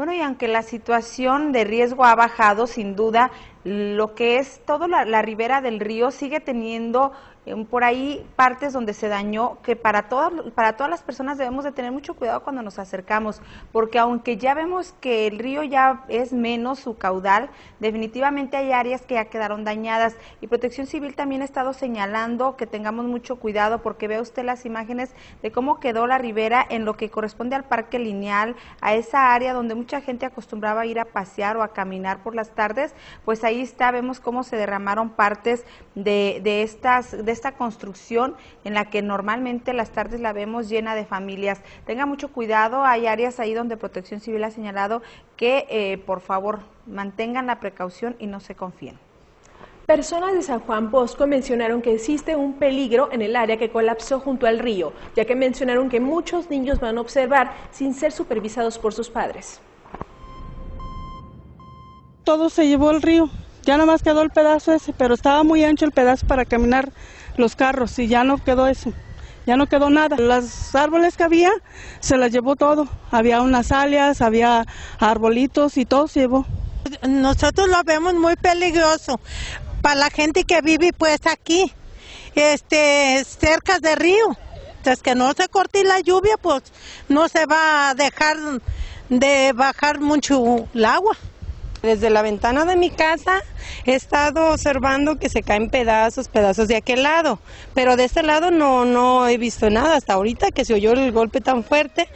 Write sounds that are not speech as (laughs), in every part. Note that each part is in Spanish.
Bueno, y aunque la situación de riesgo ha bajado, sin duda, lo que es toda la, ribera del río sigue teniendo por ahí partes donde se dañó, que para todas, para todas las personas debemos de tener mucho cuidado cuando nos acercamos, porque aunque ya vemos que el río ya es menos su caudal, definitivamente hay áreas que ya quedaron dañadas. Y Protección Civil también ha estado señalando que tengamos mucho cuidado porque ve usted las imágenes de cómo quedó la ribera en lo que corresponde al parque lineal, a esa área donde mucha gente acostumbraba ir a pasear o a caminar por las tardes, pues ahí está, vemos cómo se derramaron partes de, de, estas, esta construcción en la que normalmente las tardes la vemos llena de familias. Tenga mucho cuidado, hay áreas ahí donde Protección Civil ha señalado que eh, por favor mantengan la precaución y no se confíen. Personas de San Juan Bosco mencionaron que existe un peligro en el área que colapsó junto al río, ya que mencionaron que muchos niños van a observar sin ser supervisados por sus padres. Todo se llevó al río, ya nomás quedó el pedazo ese, pero estaba muy ancho el pedazo para caminar los carros y ya no quedó eso, ya no quedó nada. Los árboles que había se las llevó todo, había unas alias, había arbolitos y todo se llevó. Nosotros lo vemos muy peligroso para la gente que vive pues aquí, este, cerca del río. Entonces que no se corte la lluvia, pues no se va a dejar de bajar mucho el agua. Desde la ventana de mi casa he estado observando que se caen pedazos, pedazos de aquel lado, pero de este lado no, no he visto nada hasta ahorita que se oyó el golpe tan fuerte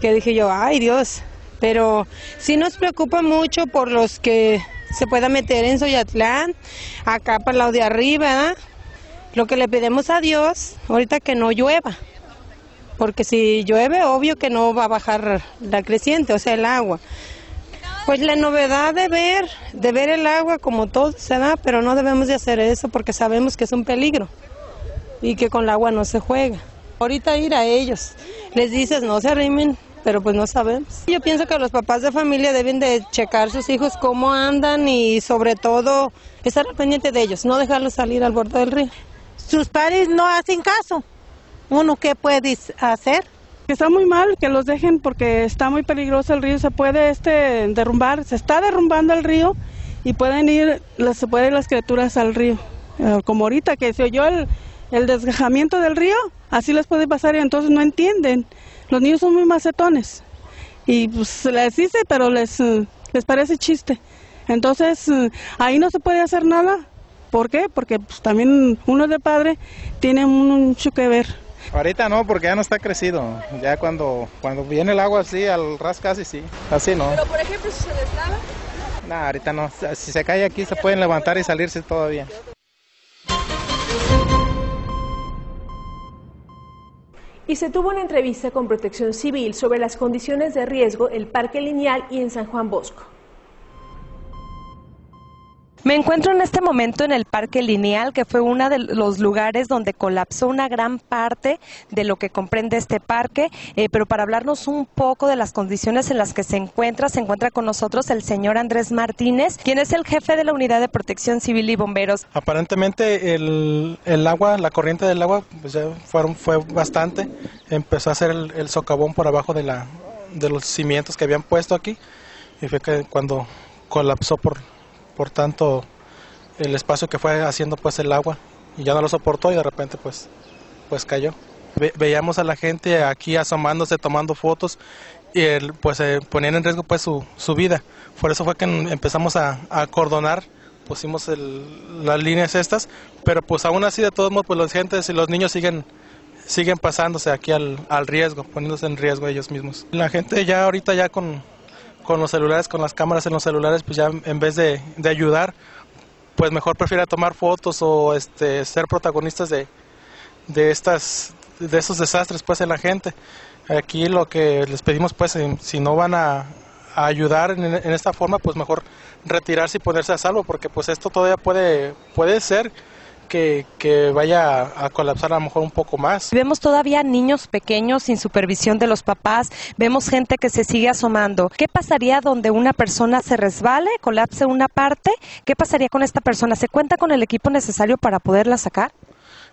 que dije yo, ay Dios, pero sí nos preocupa mucho por los que se pueda meter en Soyatlán, acá para el lado de arriba, lo que le pedimos a Dios, ahorita que no llueva, porque si llueve obvio que no va a bajar la creciente, o sea el agua. Pues la novedad de ver, de ver el agua como todo se da, pero no debemos de hacer eso porque sabemos que es un peligro y que con el agua no se juega. Ahorita ir a ellos, les dices no se arrimen, pero pues no sabemos. Yo pienso que los papás de familia deben de checar sus hijos cómo andan y sobre todo estar pendiente de ellos, no dejarlos salir al borde del río. Sus padres no hacen caso. ¿Uno qué puede hacer? Está muy mal que los dejen porque está muy peligroso el río, se puede este derrumbar, se está derrumbando el río y pueden ir, se pueden las criaturas al río. Eh, como ahorita que se oyó el, el desgajamiento del río, así les puede pasar y entonces no entienden. Los niños son muy macetones y pues les dice, pero les, eh, les parece chiste. Entonces eh, ahí no se puede hacer nada. ¿Por qué? Porque pues, también uno de padre tiene mucho que ver. Ahorita no, porque ya no está crecido. Ya cuando, cuando viene el agua así, al ras casi sí. Así no. Pero por ejemplo, si se deslava. No, ahorita no. Si se cae aquí, se pueden levantar y salirse todavía. Y se tuvo una entrevista con Protección Civil sobre las condiciones de riesgo en el Parque Lineal y en San Juan Bosco. Me encuentro en este momento en el Parque Lineal, que fue uno de los lugares donde colapsó una gran parte de lo que comprende este parque, eh, pero para hablarnos un poco de las condiciones en las que se encuentra, se encuentra con nosotros el señor Andrés Martínez, quien es el jefe de la Unidad de Protección Civil y Bomberos. Aparentemente el, agua, la corriente del agua pues fue bastante, empezó a hacer el, el, socavón por abajo de, la, de los cimientos que habían puesto aquí. Y fue que cuando colapsó por por tanto el espacio que fue haciendo pues el agua y ya no lo soportó y de repente pues pues cayó. veíamos a la gente aquí asomándose, tomando fotos y el, pues eh, ponían en riesgo pues su, su, vida. Por eso fue que empezamos a, a acordonar, pusimos las líneas estas, pero pues aún así de todos modos pues las gentes y los niños siguen siguen pasándose aquí al, al riesgo, poniéndose en riesgo ellos mismos. La gente ya ahorita ya con con los celulares, con las cámaras en los celulares, pues ya en vez de, ayudar, pues mejor prefiere tomar fotos o este, ser protagonistas de, de, estas, de esos desastres pues en la gente. Aquí lo que les pedimos pues si no van a, ayudar en, en, esta forma pues mejor retirarse y ponerse a salvo porque pues esto todavía puede, puede ser que, vaya a colapsar a lo mejor un poco más. Vemos todavía niños pequeños sin supervisión de los papás, vemos gente que se sigue asomando. ¿Qué pasaría donde una persona se resbale, colapse una parte? ¿Qué pasaría con esta persona? ¿Se cuenta con el equipo necesario para poderla sacar?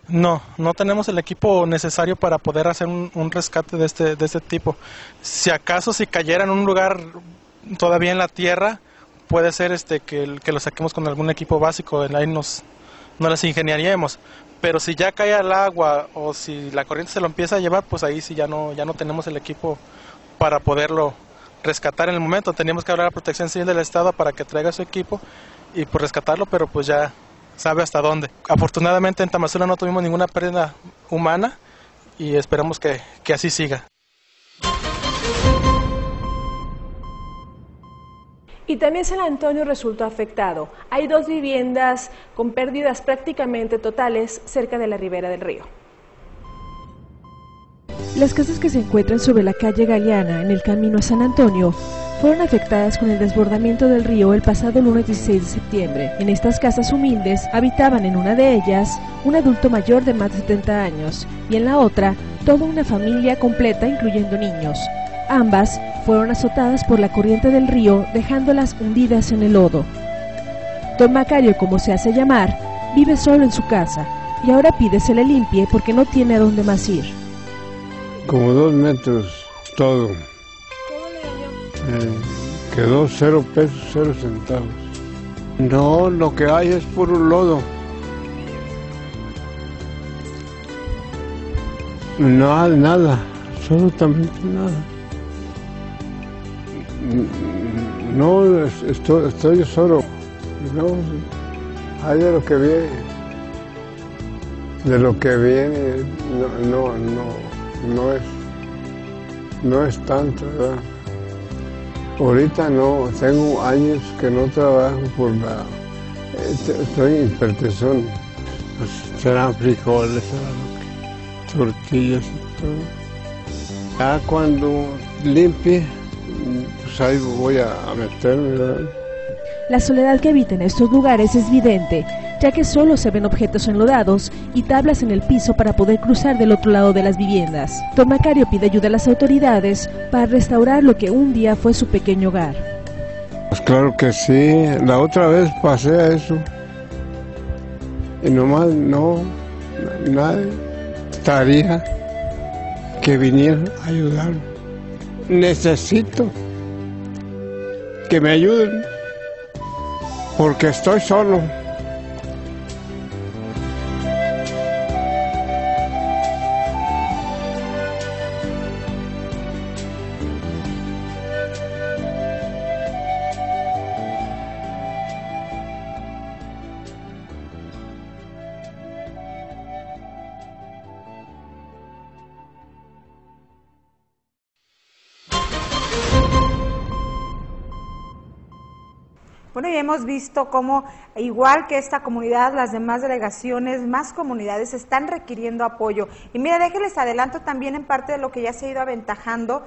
No, no tenemos el equipo necesario para poder hacer un, rescate de este, de este tipo. Si acaso si cayera en un lugar todavía en la tierra, puede ser este que, que lo saquemos con algún equipo básico, ahí nos, no las ingeniaríamos. Pero si ya cae al agua o si la corriente se lo empieza a llevar, pues ahí sí ya no, ya no tenemos el equipo para poderlo rescatar en el momento. Teníamos que hablar a Protección Civil del Estado para que traiga su equipo y pues rescatarlo, pero pues ya sabe hasta dónde. Afortunadamente en Tamazula no tuvimos ninguna pérdida humana y esperamos que, que así siga. Y también San Antonio resultó afectado. Hay dos viviendas con pérdidas prácticamente totales cerca de la ribera del río. Las casas que se encuentran sobre la calle Galeana en el camino a San Antonio fueron afectadas con el desbordamiento del río el pasado lunes 16 de septiembre. En estas casas humildes habitaban en una de ellas un adulto mayor de más de 70 años y en la otra toda una familia completa incluyendo niños. Ambas fueron azotadas por la corriente del río, dejándolas hundidas en el lodo. Don Macario, como se hace llamar, vive solo en su casa y ahora pide se le limpie porque no tiene a dónde más ir. Como dos metros todo. Eh, quedó cero pesos, cero centavos. No, lo que hay es puro lodo. No, nada, absolutamente nada. No, estoy, estoy solo. No, hay de lo que viene. De lo que viene, no, no, no, es, no es tanto. Ahorita no, tengo años que no trabajo por la... Estoy en hipertensión. Pues, serán frijoles, serán tortillas y todo. Ya cuando limpie, pues ahí voy a, meterme. La soledad que habita en estos lugares es evidente, ya que solo se ven objetos enlodados y tablas en el piso para poder cruzar del otro lado de las viviendas. Don Macario pide ayuda a las autoridades para restaurar lo que un día fue su pequeño hogar. Pues claro que sí, la otra vez pasé a eso y nomás no, nadie estaría que viniera a ayudar. Necesito que me ayuden porque estoy solo. Bueno, y hemos visto cómo, igual que esta comunidad, las demás delegaciones, más comunidades están requiriendo apoyo. Y mira, déjenles adelanto también en parte de lo que ya se ha ido aventajando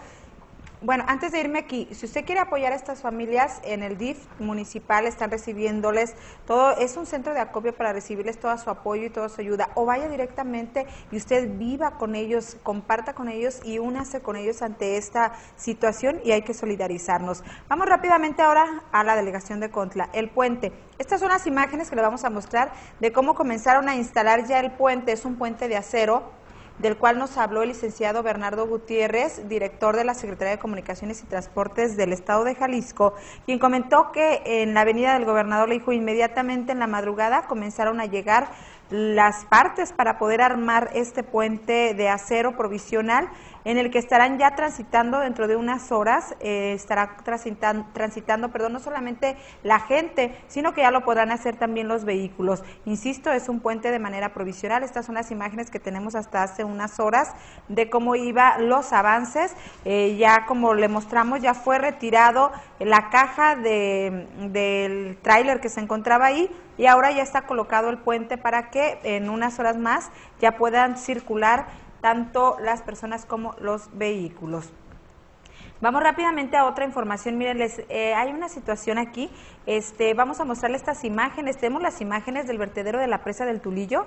bueno, antes de irme aquí, si usted quiere apoyar a estas familias en el DIF municipal, están recibiéndoles todo, es un centro de acopio para recibirles todo su apoyo y toda su ayuda. O vaya directamente y usted viva con ellos, comparta con ellos y únase con ellos ante esta situación y hay que solidarizarnos. Vamos rápidamente ahora a la delegación de Contla, el puente. Estas son las imágenes que le vamos a mostrar de cómo comenzaron a instalar ya el puente. Es un puente de acero del cual nos habló el licenciado Bernardo Gutiérrez, director de la Secretaría de Comunicaciones y Transportes del Estado de Jalisco, quien comentó que en la Avenida del Gobernador le dijo inmediatamente en la madrugada comenzaron a llegar las partes para poder armar este puente de acero provisional en el que estarán ya transitando dentro de unas horas, eh, estará transitando, transitando, perdón, no solamente la gente, sino que ya lo podrán hacer también los vehículos. Insisto, es un puente de manera provisional. Estas son las imágenes que tenemos hasta hace unas horas de cómo iban los avances. Eh, ya como le mostramos, ya fue retirado la caja de, del tráiler que se encontraba ahí y ahora ya está colocado el puente para que en unas horas más ya puedan circular tanto las personas como los vehículos. Vamos rápidamente a otra información. Miren, les, eh, hay una situación aquí. Este, vamos a mostrarles estas imágenes. Tenemos las imágenes del vertedero de la presa del Tulillo.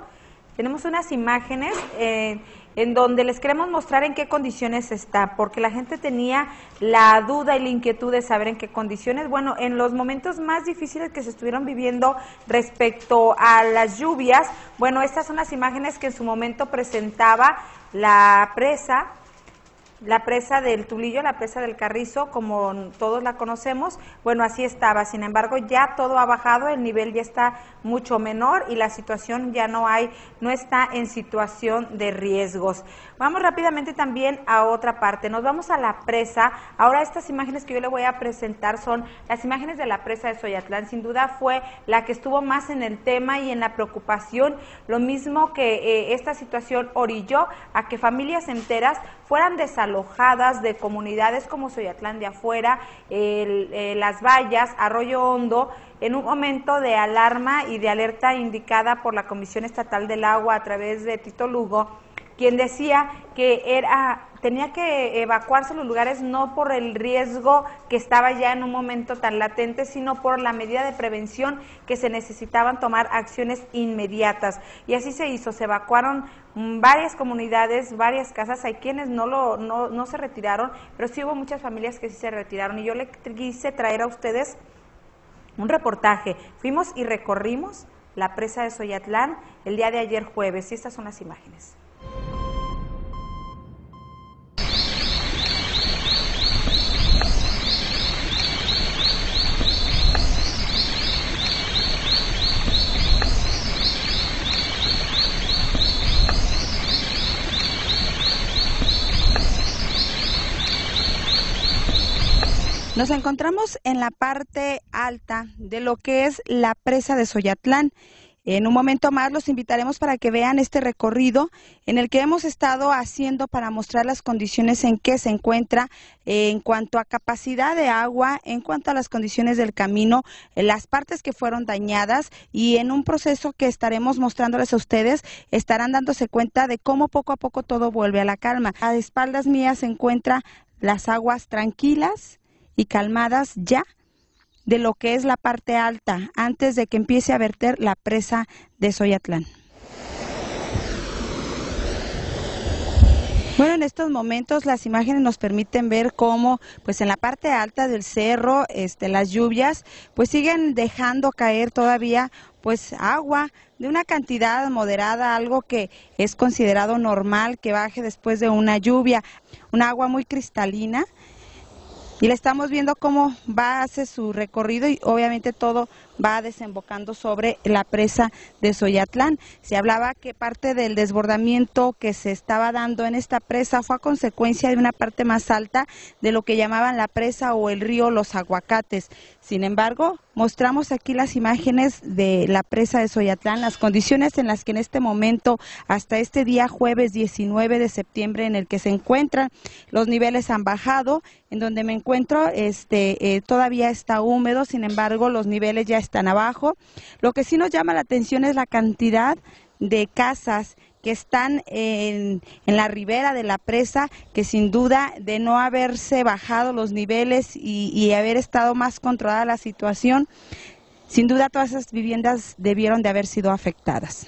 Tenemos unas imágenes eh, en donde les queremos mostrar en qué condiciones está, porque la gente tenía la duda y la inquietud de saber en qué condiciones. Bueno, en los momentos más difíciles que se estuvieron viviendo respecto a las lluvias, bueno, estas son las imágenes que en su momento presentaba la presa la presa del Tulillo, la presa del Carrizo, como todos la conocemos, bueno, así estaba. Sin embargo, ya todo ha bajado, el nivel ya está mucho menor y la situación ya no hay, no está en situación de riesgos. Vamos rápidamente también a otra parte. Nos vamos a la presa. Ahora estas imágenes que yo le voy a presentar son las imágenes de la presa de Soyatlán. Sin duda fue la que estuvo más en el tema y en la preocupación. Lo mismo que eh, esta situación orilló a que familias enteras fueran desalojadas de comunidades como Soyatlán de afuera, eh, Las Vallas, Arroyo Hondo, en un momento de alarma y de alerta indicada por la Comisión Estatal del Agua a través de Tito Lugo, quien decía que era tenía que evacuarse los lugares no por el riesgo que estaba ya en un momento tan latente, sino por la medida de prevención que se necesitaban tomar acciones inmediatas. Y así se hizo, se evacuaron varias comunidades, varias casas, hay quienes no, lo, no, no se retiraron, pero sí hubo muchas familias que sí se retiraron. Y yo le quise traer a ustedes un reportaje. Fuimos y recorrimos la presa de Soyatlán el día de ayer jueves y estas son las imágenes. Encontramos en la parte alta de lo que es la presa de Soyatlán. En un momento más los invitaremos para que vean este recorrido en el que hemos estado haciendo para mostrar las condiciones en que se encuentra eh, en cuanto a capacidad de agua, en cuanto a las condiciones del camino, las partes que fueron dañadas y en un proceso que estaremos mostrándoles a ustedes estarán dándose cuenta de cómo poco a poco todo vuelve a la calma. A espaldas mías se encuentran las aguas tranquilas, y calmadas ya de lo que es la parte alta antes de que empiece a verter la presa de Soyatlán. Bueno, en estos momentos las imágenes nos permiten ver cómo, pues en la parte alta del cerro, este, las lluvias, pues siguen dejando caer todavía, pues agua de una cantidad moderada, algo que es considerado normal que baje después de una lluvia, un agua muy cristalina y le estamos viendo cómo va, hace su recorrido y obviamente todo va desembocando sobre la presa de Soyatlán. Se hablaba que parte del desbordamiento que se estaba dando en esta presa fue a consecuencia de una parte más alta de lo que llamaban la presa o el río Los Aguacates. Sin embargo, mostramos aquí las imágenes de la presa de Soyatlán, las condiciones en las que en este momento, hasta este día jueves 19 de septiembre en el que se encuentran, los niveles han bajado. En donde me encuentro, este, eh, todavía está húmedo, sin embargo, los niveles ya están abajo. Lo que sí nos llama la atención es la cantidad de casas que están en, la ribera de la presa, que sin duda de no haberse bajado los niveles y, y haber estado más controlada la situación, sin duda todas esas viviendas debieron de haber sido afectadas.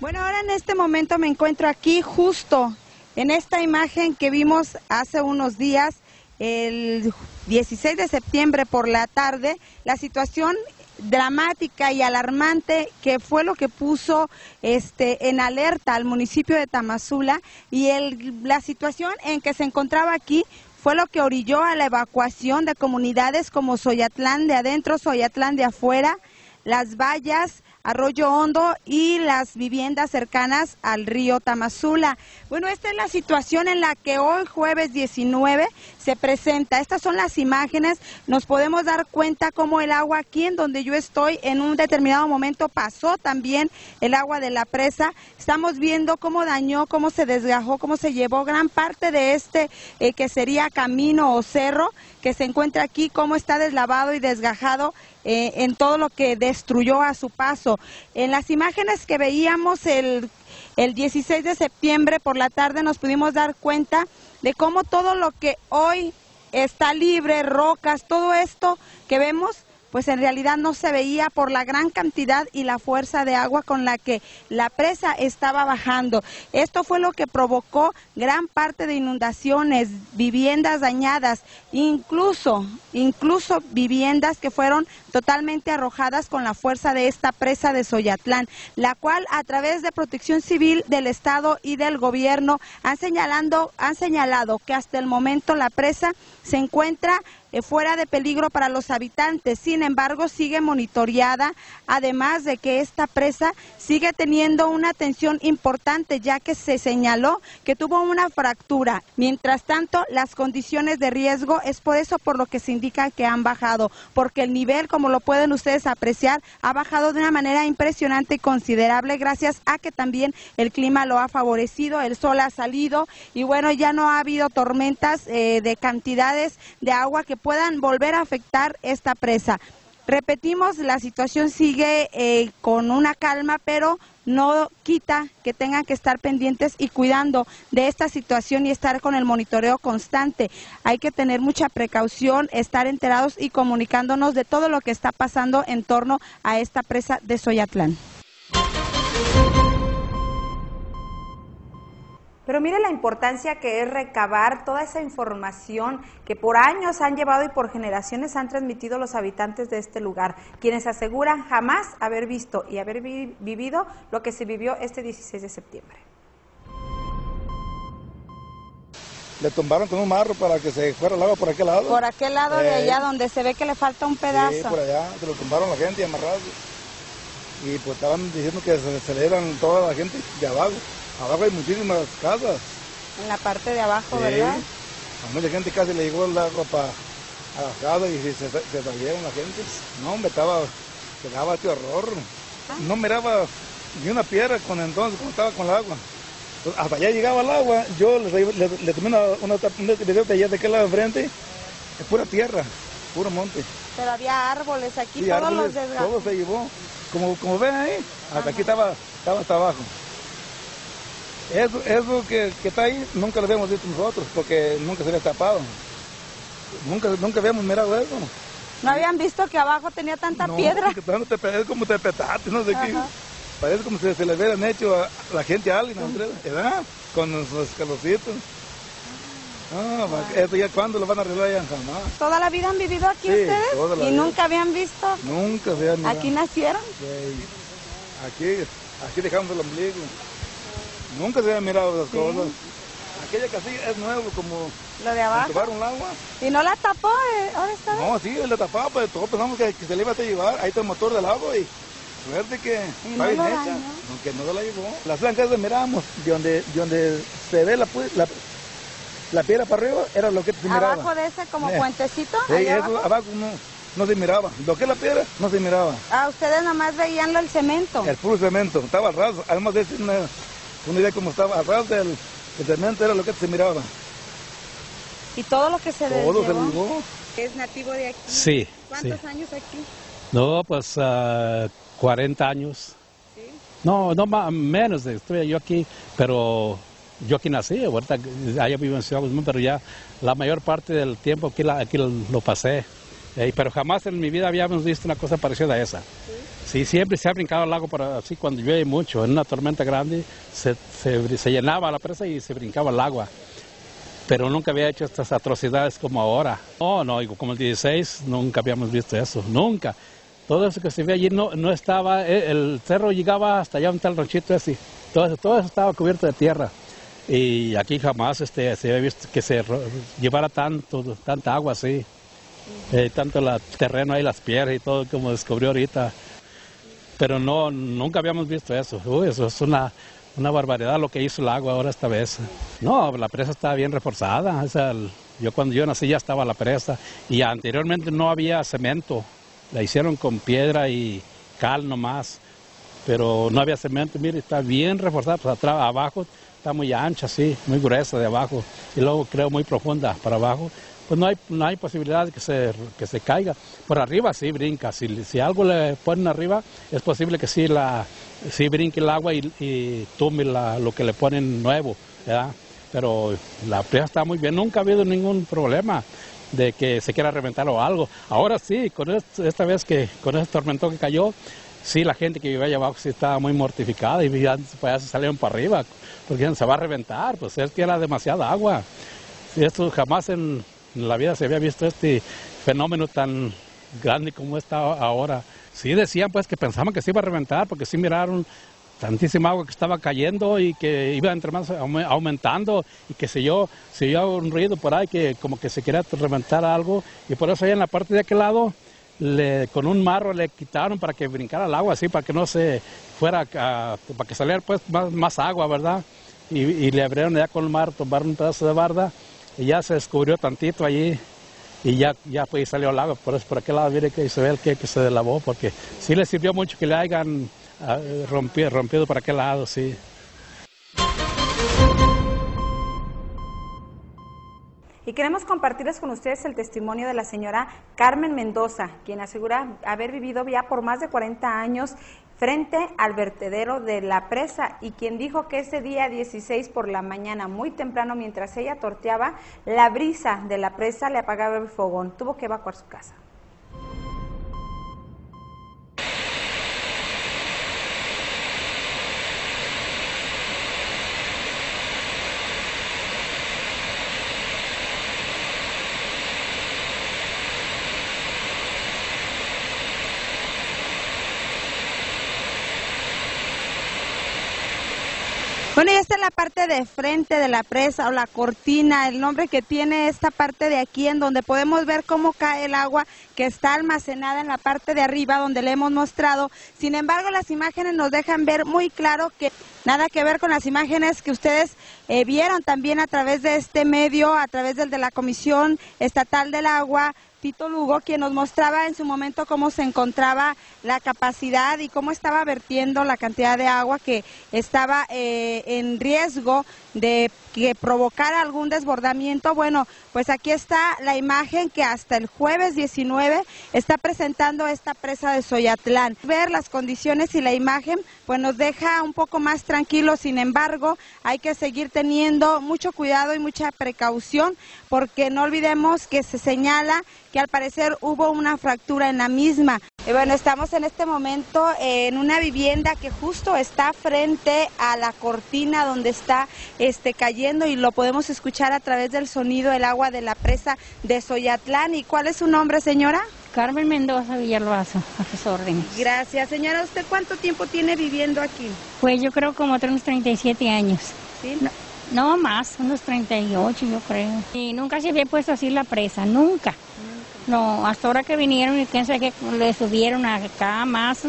Bueno, ahora en este momento me encuentro aquí justo en esta imagen que vimos hace unos días el 16 de septiembre por la tarde, la situación dramática y alarmante que fue lo que puso este en alerta al municipio de Tamazula y el, la situación en que se encontraba aquí fue lo que orilló a la evacuación de comunidades como Soyatlán de adentro, Soyatlán de afuera, Las Vallas, Arroyo Hondo y las viviendas cercanas al río Tamazula. Bueno, esta es la situación en la que hoy, jueves 19, se presenta. Estas son las imágenes. Nos podemos dar cuenta cómo el agua aquí en donde yo estoy en un determinado momento pasó también el agua de la presa. Estamos viendo cómo dañó, cómo se desgajó, cómo se llevó gran parte de este eh, que sería camino o cerro que se encuentra aquí, cómo está deslavado y desgajado eh, en todo lo que destruyó a su paso. En las imágenes que veíamos el, el 16 de septiembre por la tarde nos pudimos dar cuenta de cómo todo lo que hoy está libre, rocas, todo esto que vemos, pues en realidad no se veía por la gran cantidad y la fuerza de agua con la que la presa estaba bajando. Esto fue lo que provocó gran parte de inundaciones, viviendas dañadas, incluso, incluso viviendas que fueron totalmente arrojadas con la fuerza de esta presa de Soyatlán, la cual a través de Protección Civil del Estado y del gobierno han señalando, han señalado que hasta el momento la presa se encuentra fuera de peligro para los habitantes. Sin embargo, sigue monitoreada, además de que esta presa sigue teniendo una atención importante, ya que se señaló que tuvo una fractura. Mientras tanto, las condiciones de riesgo es por eso por lo que se indica que han bajado, porque el nivel, como lo pueden ustedes apreciar, ha bajado de una manera impresionante y considerable gracias a que también el clima lo ha favorecido, el sol ha salido y bueno, ya no ha habido tormentas eh, de cantidades de agua que puedan volver a afectar esta presa. Repetimos, la situación sigue eh, con una calma, pero no quita que tengan que estar pendientes y cuidando de esta situación y estar con el monitoreo constante. Hay que tener mucha precaución, estar enterados y comunicándonos de todo lo que está pasando en torno a esta presa de Soyatlán. Pero mire la importancia que es recabar toda esa información que por años han llevado y por generaciones han transmitido los habitantes de este lugar, quienes aseguran jamás haber visto y haber vivido lo que se vivió este 16 de septiembre. Le tumbaron con un marro para que se fuera el agua por aquel lado. Por aquel lado de allá donde se ve que le falta un pedazo. Sí, por allá, se lo tumbaron la gente y amarrado. Y pues estaban diciendo que se, se le toda la gente de abajo. Abajo hay muchísimas casas. En la parte de abajo, ¿verdad? A mucha gente casi le llegó la ropa a la casa y se, se, salieron la gente. No, me estaba, se daba este horror. Ah. No miraba ni una piedra con entonces, cuando estaba con el agua. hasta allá llegaba el agua, yo le, tomé una, una, video de allá de aquel lado enfrente, es pura tierra, puro monte. Pero había árboles aquí, todos los desgastos. Todo se llevó, como, como ven ahí, hasta aquí estaba, estaba hasta abajo. Eso, eso que, está ahí nunca lo habíamos visto nosotros, porque nunca se había tapado. Nunca, nunca habíamos mirado eso. ¿No habían visto que abajo tenía tanta piedra? es como te petaste, no sé qué. Parece como si se le hubieran hecho a la gente a alguien, ¿verdad? Con los calocitos. Ah, eso ya cuándo lo van a arreglar ya jamás. ¿Toda la vida han vivido aquí ustedes? ¿Y nunca habían visto? Nunca habían ¿Aquí nacieron? Sí. Aquí, aquí dejamos el ombligo. Nunca se había mirado esas cosas. Aquella casilla es nuevo, como lo de abajo. un agua. ¿Y no la tapó? Eh? ¿Ahora está No, sí, la tapaba, pues todos pensamos que, se le iba a llevar. Ahí está el motor del agua y suerte que está bien hecha, aunque no se la llevó. Las blancas que miramos, de donde, donde se ve la, la, la piedra para arriba, era lo que se miraba. ¿Abajo de ese como eh. puentecito? Sí, eso abajo, no, no se miraba. Lo que es la piedra, no se miraba. Ah, ustedes nomás veían el cemento. El puro cemento, estaba raso. Además de una una idea como estaba atrás del, cemento era lo que se miraba. ¿Y todo lo que se Todo se llevó? ¿Es nativo de aquí? Sí. ¿Cuántos años aquí? No, pues 40 ah, años. ¿Sí? No, no más, menos, estoy yo aquí, pero yo aquí nací, ahorita allá vivo en Ciudad Guzmán, pero ya la mayor parte del tiempo aquí, aquí lo, pasé. Eh, pero jamás en mi vida habíamos visto una cosa parecida a esa. ¿Sí? Sí, siempre se ha brincado al lago por así cuando llueve mucho. En una tormenta grande se, se, llenaba la presa y se brincaba el agua. Pero nunca había hecho estas atrocidades como ahora. No, no, como el 16 nunca habíamos visto eso, nunca. Todo eso que se ve allí no, no estaba, eh, el cerro llegaba hasta allá está el ranchito ese. Todo eso, todo eso estaba cubierto de tierra. Y aquí jamás este, se había visto que se llevara tanto, tanta agua así. Eh, tanto el terreno ahí, las piedras y todo como descubrió ahorita pero no, nunca habíamos visto eso. Uy, eso es una, una barbaridad lo que hizo el agua ahora esta vez. No, la presa está bien reforzada. Yo cuando yo nací ya estaba la presa y anteriormente no había cemento. La hicieron con piedra y cal nomás, pero no había cemento. Mire, está bien reforzada. Pues atrás, abajo está muy ancha, sí, muy gruesa de abajo y luego creo muy profunda para abajo pues no hay, no hay posibilidad de que se, que se caiga. Por arriba sí brinca, si, si algo le ponen arriba, es posible que sí, la, sí brinque el agua y, y tumbe lo que le ponen nuevo, ¿verdad? Pero la presa está muy bien, nunca ha habido ningún problema. de que se quiera reventar o algo. Ahora sí, con esta vez que con este tormentón que cayó, sí, la gente que vivía allá abajo sí estaba muy mortificada y ya, pues, se salieron para arriba, porque se va a reventar, pues es que era demasiada agua. Esto jamás en la vida se había visto este fenómeno tan grande como está ahora. Sí decían pues que pensaban que se iba a reventar porque sí miraron tantísima agua que estaba cayendo y que iba entre más aumentando y que se yo, se oyó un ruido por ahí que como que se quería reventar algo y por eso ahí en la parte de aquel lado le, con un marro le quitaron para que brincara el agua así para que no se fuera para que saliera pues más, agua verdad y, le abrieron ya con el mar tomaron un pedazo de barda y ya se descubrió tantito allí y ya, ya pues salió el agua, por eso por aquel lado viene que se ve el que, que se deslavó, porque sí le sirvió mucho que le hayan ah, rompido, rompido por aquel lado, sí. Y queremos compartirles con ustedes el testimonio de la señora Carmen Mendoza, quien asegura haber vivido ya por más de 40 años frente al vertedero de la presa y quien dijo que ese día 16 por la mañana, muy temprano, mientras ella torteaba, la brisa de la presa le apagaba el fogón. Tuvo que evacuar su casa. Bueno, y esta es la parte de frente de la presa o la cortina, el nombre que tiene esta parte de aquí en donde podemos ver cómo cae el agua que está almacenada en la parte de arriba donde le hemos mostrado. Sin embargo, las imágenes nos dejan ver muy claro que nada que ver con las imágenes que ustedes eh, vieron también a través de este medio, a través del de la Comisión Estatal del Agua, Tito Lugo, quien nos mostraba en su momento cómo se encontraba la capacidad y cómo estaba vertiendo la cantidad de agua que estaba eh, en riesgo de que provocara algún desbordamiento. Bueno, pues aquí está la imagen que hasta el jueves 19 está presentando esta presa de Soyatlán. Ver las condiciones y la imagen pues nos deja un poco más tranquilos, sin embargo hay que seguir teniendo mucho cuidado y mucha precaución porque no olvidemos que se señala que al parecer hubo una fractura en la misma. Bueno, estamos en este momento en una vivienda que justo está frente a la cortina donde está este, cayendo y lo podemos escuchar a través del sonido del agua de la presa de Soyatlán. ¿Y cuál es su nombre, señora? Carmen Mendoza Villalbazo, a sus órdenes. Gracias. Señora, ¿usted cuánto tiempo tiene viviendo aquí? Pues yo creo como unos 37 años. ¿Sí? No, más, unos 38 yo creo. Y nunca se había puesto así la presa, nunca. No, hasta ahora que vinieron y quién que le subieron acá más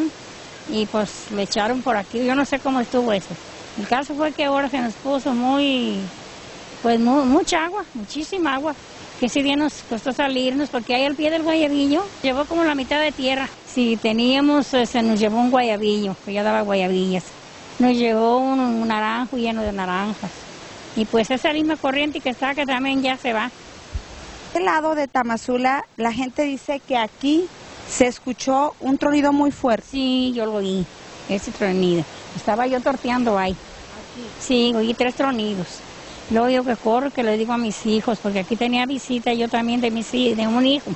y pues le echaron por aquí. Yo no sé cómo estuvo eso. El caso fue que ahora se nos puso muy, pues mucha agua, muchísima agua. Que si bien nos costó salirnos porque ahí al pie del guayabillo llevó como la mitad de tierra. Si teníamos, eh, se nos llevó un guayabillo, que ya daba guayabillas. Nos llevó un, naranjo lleno de naranjas. Y pues esa misma corriente que está, que también ya se va este lado de Tamazula, la gente dice que aquí se escuchó un tronido muy fuerte. Sí, yo lo oí, ese tronido. Estaba yo torteando ahí. ¿Aquí? Sí, oí tres tronidos. Luego yo que corro, que le digo a mis hijos, porque aquí tenía visita yo también de, mis, de un hijo.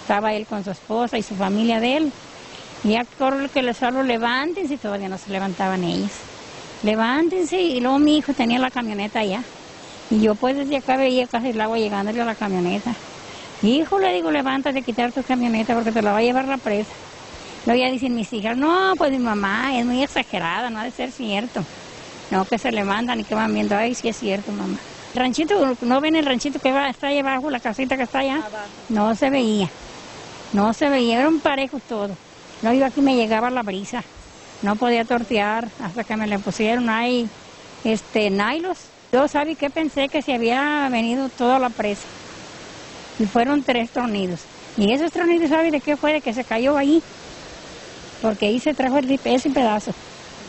Estaba él con su esposa y su familia de él. Y ya corro que les hablo, levántense, y todavía no se levantaban ellos. Levántense, y luego mi hijo tenía la camioneta allá. Y yo pues desde acá veía casi el agua llegándole a la camioneta. Hijo, le digo, levántate, quitar tu camioneta porque te la va a llevar la presa. Luego ya dicen mis hijas, no, pues mi mamá es muy exagerada, no ha de ser cierto. No, que se levantan y que van viendo, ay, sí es cierto, mamá. El ranchito, ¿no ven el ranchito que va, está ahí abajo, la casita que está allá? No se veía, no se veía, era un parejo todo. Luego yo aquí me llegaba la brisa, no podía tortear hasta que me le pusieron ahí, este, nailos yo, ¿sabe qué? Pensé que se había venido toda la presa. Y fueron tres tronidos. Y esos tronidos, ¿sabe de qué fue? De que se cayó ahí. Porque ahí se trajo el, ese pedazo.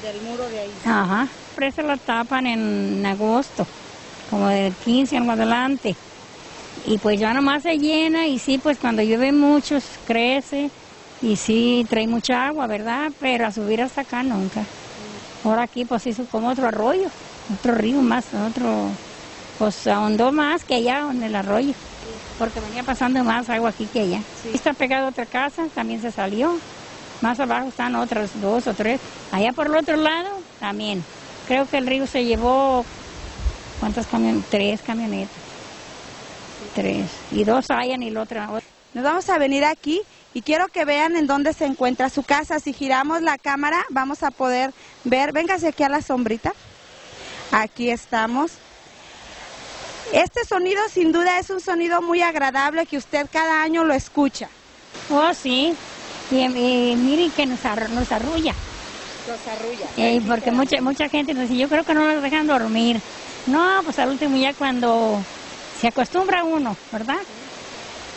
Del muro de ahí. Ajá. La presa la tapan en agosto, como del 15 en adelante. Y pues ya nomás se llena y sí, pues cuando llueve mucho crece y sí trae mucha agua, ¿verdad? Pero a subir hasta acá nunca. Ahora aquí pues hizo como otro arroyo otro río más, otro, pues ahondó más que allá en el arroyo. porque venía pasando más agua aquí que allá. Está pegada otra casa, también se salió. Más abajo están otras dos o tres. Allá por el otro lado, también. Creo que el río se llevó, ¿cuántas camionetas? Tres camionetas. Tres. Y dos hayan y la otra. Nos vamos a venir aquí y quiero que vean en dónde se encuentra su casa. Si giramos la cámara vamos a poder ver, véngase aquí a la sombrita. Aquí estamos. Este sonido sin duda es un sonido muy agradable que usted cada año lo escucha. Oh, sí. Y, y miren que nos, ar- nos arrulla. Los arrulla. Eh, porque mucha mucha gente nos dice, yo creo que no nos dejan dormir. No, pues al último ya cuando se acostumbra uno, ¿verdad?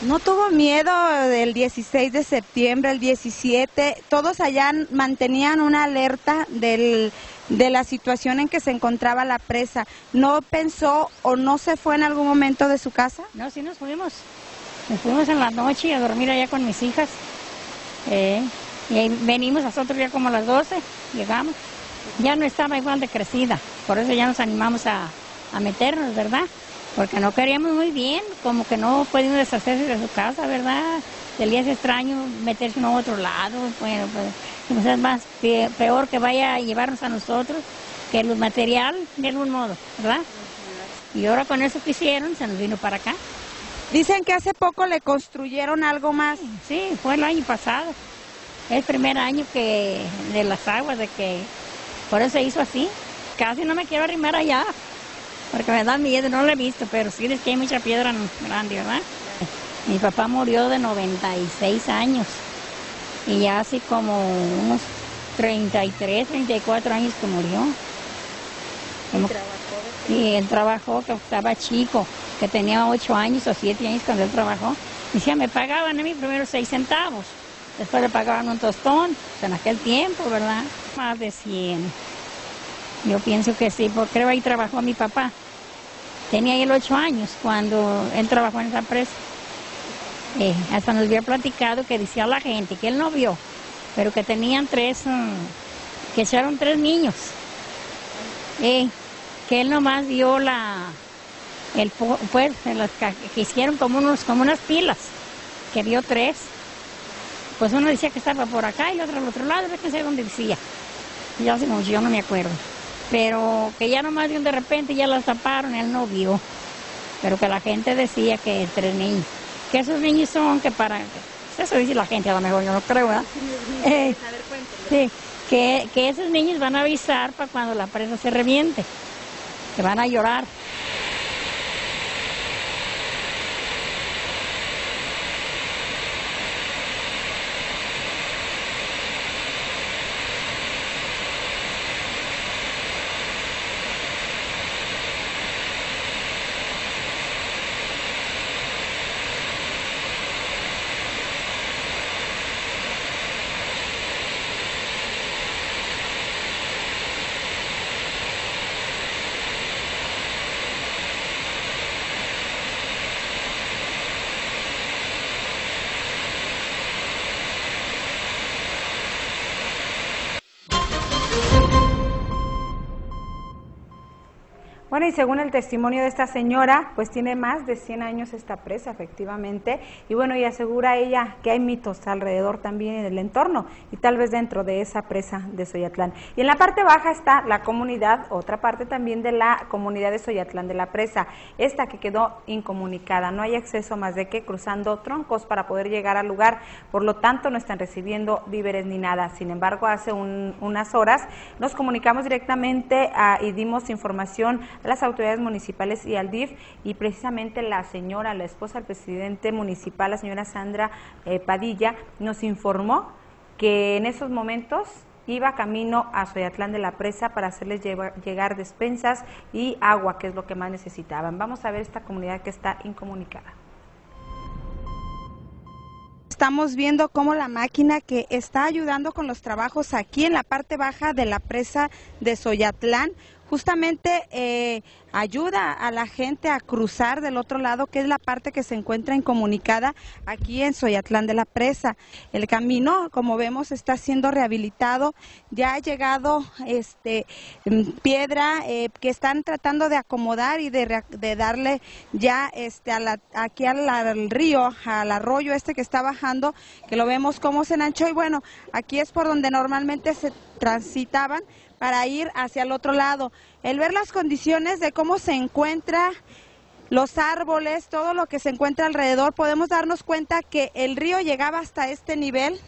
¿No tuvo miedo del 16 de septiembre, el 17? Todos allá mantenían una alerta del, de la situación en que se encontraba la presa. ¿No pensó o no se fue en algún momento de su casa? No, sí nos fuimos. Nos fuimos en la noche a dormir allá con mis hijas. Eh, y ahí venimos nosotros ya como a las 12, llegamos. Ya no estaba igual de crecida, por eso ya nos animamos a, a meternos, ¿verdad? Porque no queríamos muy bien, como que no pudimos deshacerse de su casa, ¿verdad? Se le hace extraño meterse uno a otro lado, bueno, pues, pues es más pe- peor que vaya a llevarnos a nosotros que el material de algún modo, ¿verdad? Y ahora con eso que hicieron, se nos vino para acá. Dicen que hace poco le construyeron algo más. Sí, fue el año pasado. Es el primer año que de las aguas, de que por eso se hizo así. Casi no me quiero arrimar allá, porque me da miedo, no lo he visto, pero sí es que hay mucha piedra grande, ¿verdad? Mi papá murió de 96 años y ya así como unos 33, 34 años que murió. Como- y él trabajó, que estaba chico, que tenía 8 años o 7 años cuando él trabajó. Decía, me pagaban a mí primero 6 centavos, después le pagaban un tostón, en aquel tiempo, ¿verdad? Más de 100. Yo pienso que sí, porque creo ahí trabajó mi papá. Tenía él 8 años cuando él trabajó en esa empresa. Eh, hasta nos había platicado que decía la gente que él no vio, pero que tenían tres, mm, que echaron tres niños. Eh, que él nomás vio la, el, pues, las que hicieron como, unos, como unas pilas, que vio tres. Pues uno decía que estaba por acá y el otro al otro lado, no sé dónde decía. Ya yo no me acuerdo. Pero que ya nomás de un de repente ya las taparon, él no vio. Pero que la gente decía que tres niños. Que esos niños son que para... Eso dice la gente, a lo mejor yo no creo, ¿verdad? (laughs) Eh, sí, que, que esos niños van a avisar para cuando la presa se reviente. Que van a llorar. Bueno, y según el testimonio de esta señora, pues tiene más de 100 años esta presa, efectivamente, y bueno, y asegura ella que hay mitos alrededor también en el entorno y tal vez dentro de esa presa de Soyatlán. Y en la parte baja está la comunidad, otra parte también de la comunidad de Soyatlán de la presa, esta que quedó incomunicada, no hay acceso más de que cruzando troncos para poder llegar al lugar, por lo tanto no están recibiendo víveres ni nada. Sin embargo, hace un- unas horas nos comunicamos directamente a- y dimos información a las autoridades municipales y al DIF y precisamente la señora, la esposa del presidente municipal, la señora Sandra eh, Padilla, nos informó que en esos momentos iba camino a Soyatlán de la Presa para hacerles llegar despensas y agua, que es lo que más necesitaban. Vamos a ver esta comunidad que está incomunicada. Estamos viendo cómo la máquina que está ayudando con los trabajos aquí en la parte baja de la presa de Soyatlán justamente eh, ayuda a la gente a cruzar del otro lado, que es la parte que se encuentra incomunicada aquí en Soyatlán de la Presa. El camino, como vemos, está siendo rehabilitado. Ya ha llegado este mm, piedra eh, que están tratando de acomodar y de, darle ya este aquí al, río, al arroyo este que está bajando, que lo vemos como se enanchó y bueno, aquí es por donde normalmente se transitaban para ir hacia el otro lado. El ver las condiciones de cómo se encuentra los árboles, todo lo que se encuentra alrededor, podemos darnos cuenta que el río llegaba hasta este nivel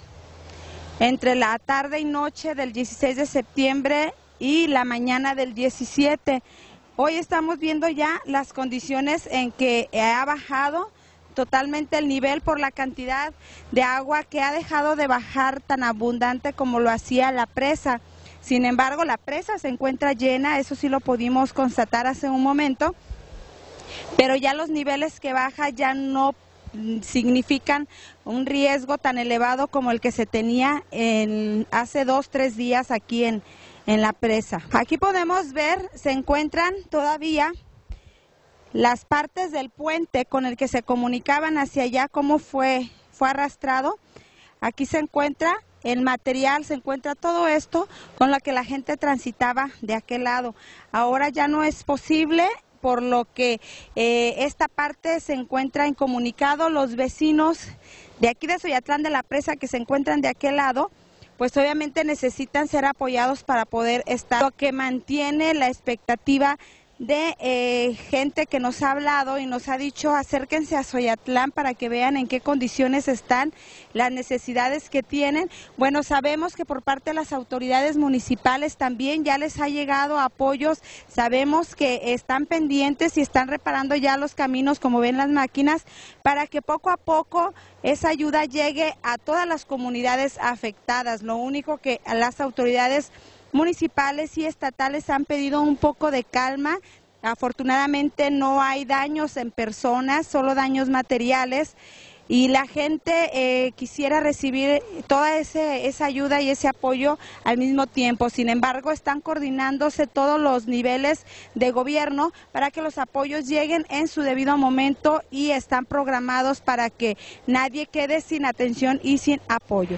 entre la tarde y noche del 16 de septiembre y la mañana del 17. Hoy estamos viendo ya las condiciones en que ha bajado totalmente el nivel por la cantidad de agua que ha dejado de bajar tan abundante como lo hacía la presa. Sin embargo, la presa se encuentra llena, eso sí lo pudimos constatar hace un momento, pero ya los niveles que baja ya no significan un riesgo tan elevado como el que se tenía en, hace dos, tres días aquí en, en la presa. Aquí podemos ver, se encuentran todavía las partes del puente con el que se comunicaban hacia allá, cómo fue, fue arrastrado. Aquí se encuentra el material, se encuentra todo esto con lo que la gente transitaba de aquel lado. Ahora ya no es posible por lo que eh, esta parte se encuentra incomunicado. Los vecinos de aquí de Soyatlán de la Presa que se encuentran de aquel lado, pues obviamente necesitan ser apoyados para poder estar. Lo que mantiene la expectativa de eh, gente que nos ha hablado y nos ha dicho acérquense a Soyatlán para que vean en qué condiciones están, las necesidades que tienen. Bueno, sabemos que por parte de las autoridades municipales también ya les ha llegado apoyos, sabemos que están pendientes y están reparando ya los caminos, como ven las máquinas, para que poco a poco esa ayuda llegue a todas las comunidades afectadas. Lo único que las autoridades municipales y estatales han pedido un poco de calma. Afortunadamente no hay daños en personas, solo daños materiales y la gente eh, quisiera recibir toda esa ayuda y ese apoyo al mismo tiempo. Sin embargo, están coordinándose todos los niveles de gobierno para que los apoyos lleguen en su debido momento y están programados para que nadie quede sin atención y sin apoyo.